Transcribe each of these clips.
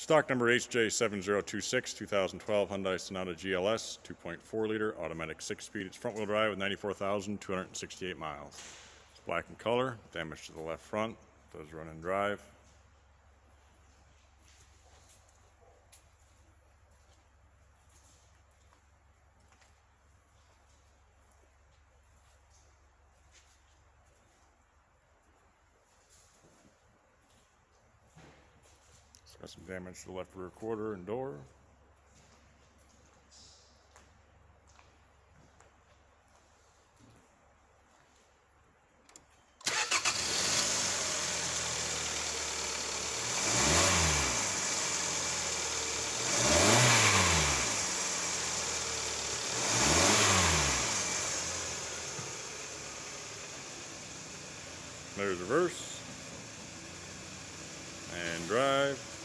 Stock number HJ7026, 2012 Hyundai Sonata GLS, 2.4 liter, automatic six speed. It's front wheel drive with 94,268 miles. It's black in color, damage to the left front, does run and drive. Got some damage to the left rear quarter and door. There's reverse and drive.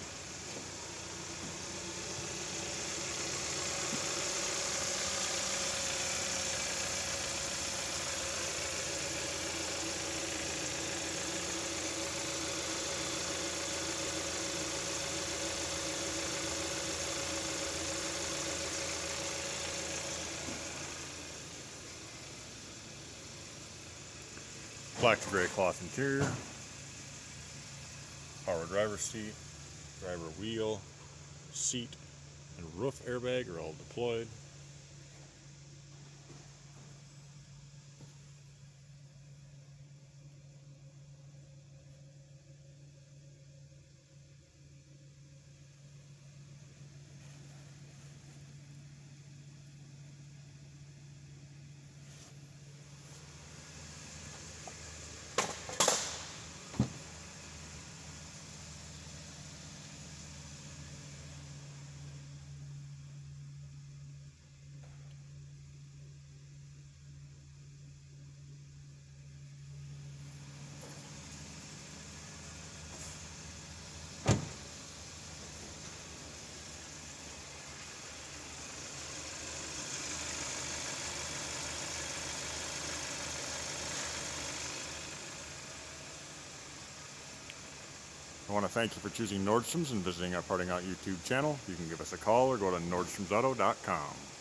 Black to gray cloth interior. Power driver seat, driver wheel, seat, and roof airbag are all deployed. I want to thank you for choosing Nordstrom's and visiting our Parting Out YouTube channel. You can give us a call or go to nordstromsauto.com.